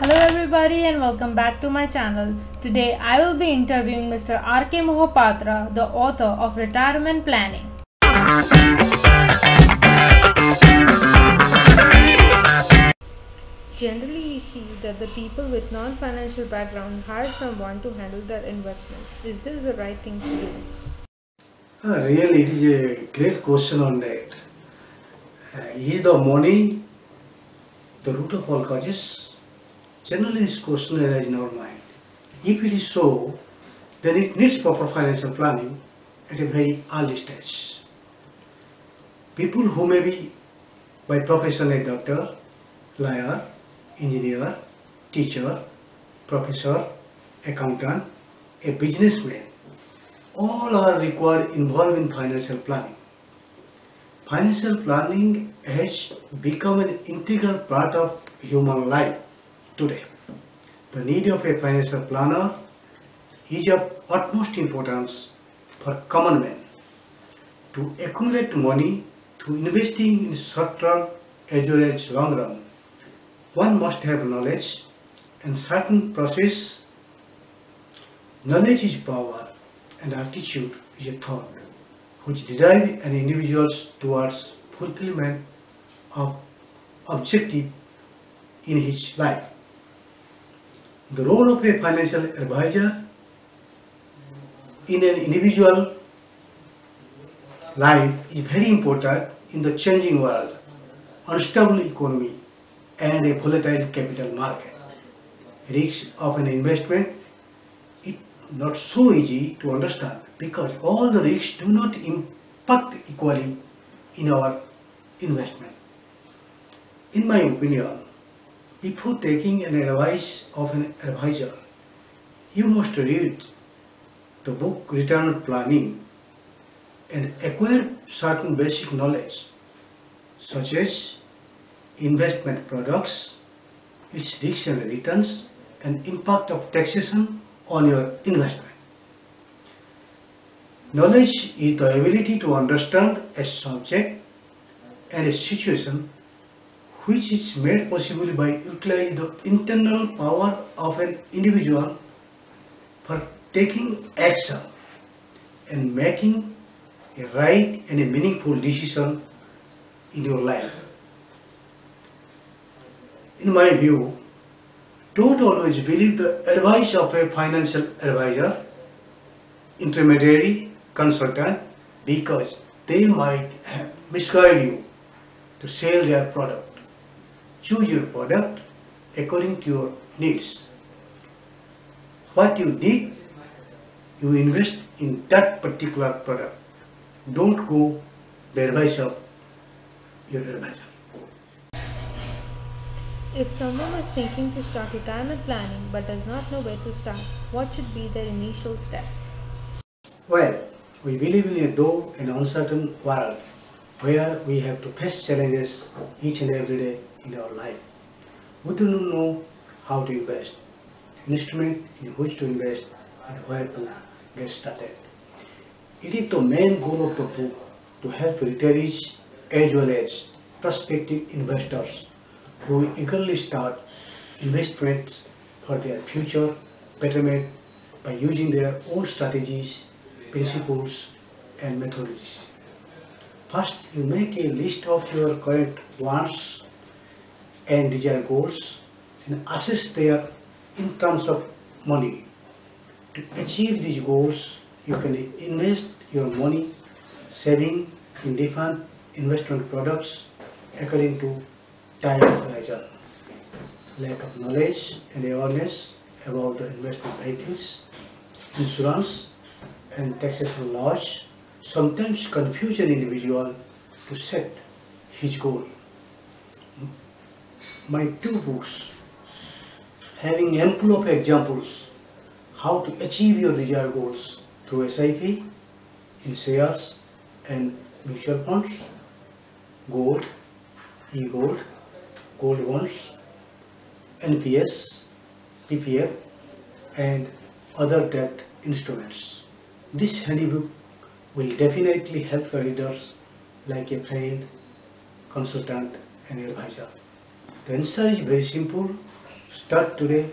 Hello everybody and welcome back to my channel. Today I will be interviewing Mr. R.K. Mohapatra, the author of Retirement Planning. Generally we see that the people with non-financial background hire someone to handle their investments. Is this the right thing to do? Uh, really, it is a great question on that. Uh, is the money the root of all causes? Generally, this question arises in our mind. If it is so, then it needs proper financial planning at a very early stage. People who may be by profession a doctor, lawyer, engineer, teacher, professor, accountant, a businessman, all are required involved in financial planning. Financial planning has become an integral part of human life today. The need of a financial planner is of utmost importance for common men. To accumulate money through investing in short term as well as long run, one must have knowledge and certain process. Knowledge is power and attitude is a thought which drive an individual towards fulfillment of objective in his life. The role of a financial advisor in an individual life is very important in the changing world, unstable economy and a volatile capital market. Risks of an investment is not so easy to understand because all the risks do not impact equally in our investment. In my opinion, before taking an advice of an advisor, you must read the book Return Retirement Planning and acquire certain basic knowledge such as investment products, its and returns, and impact of taxation on your investment. Knowledge is the ability to understand a subject and a situation which is made possible by utilizing the internal power of an individual for taking action and making a right and a meaningful decision in your life. In my view, don't always believe the advice of a financial advisor, intermediary, consultant because they might misguide you to sell their product. Choose your product according to your needs. What you need, you invest in that particular product. Don't go the advice of your advisor. If someone is thinking to start retirement planning but does not know where to start, what should be their initial steps? Well, we believe in a though an uncertain world where we have to face challenges each and every day in our life. We do not know how to invest, instrument in which to invest, and where to get started. It is the main goal of the book to help retirees as well as prospective investors who eagerly start investments for their future betterment by using their own strategies, principles, and methodologies. First, you make a list of your current wants and desired goals and assess their in terms of money. To achieve these goals, you can invest your money saving in different investment products according to time horizon. Lack of knowledge and awareness about the investment vehicles, insurance and taxation laws sometimes confuse an individual to set his goal. My two books having ample of examples how to achieve your desired goals through SIP, in shares and mutual funds, gold, e-gold, gold bonds, NPS, PPF and other debt instruments. This handybook will definitely help the readers like a friend, consultant and advisor. The answer is very simple. Start today